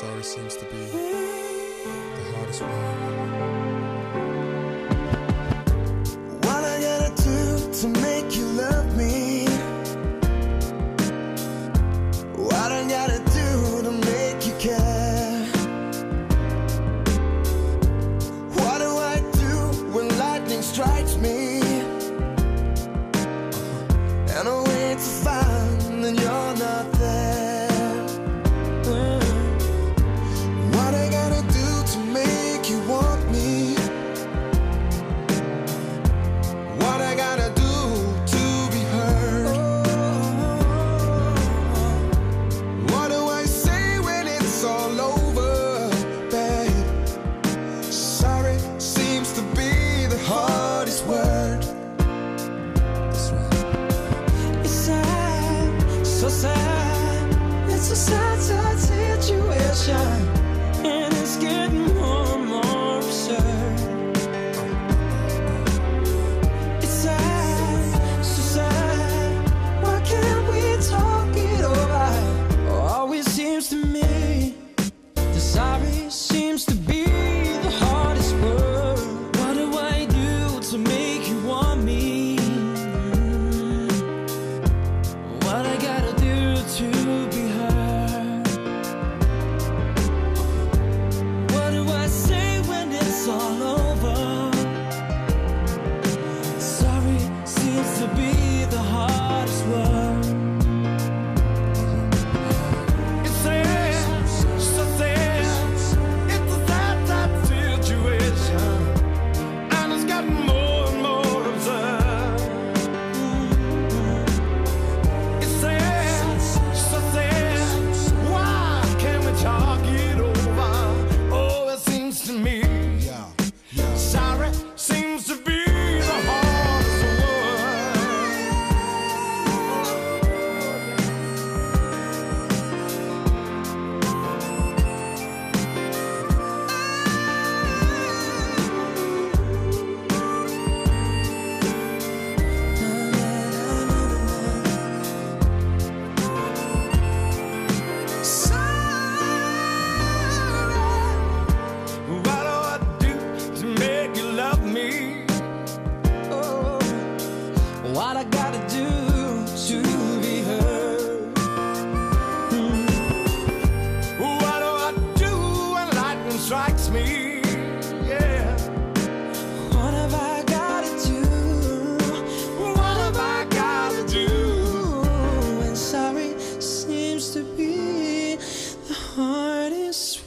Sorry seems to be the hardest one. it's a sad, sad situation. heart is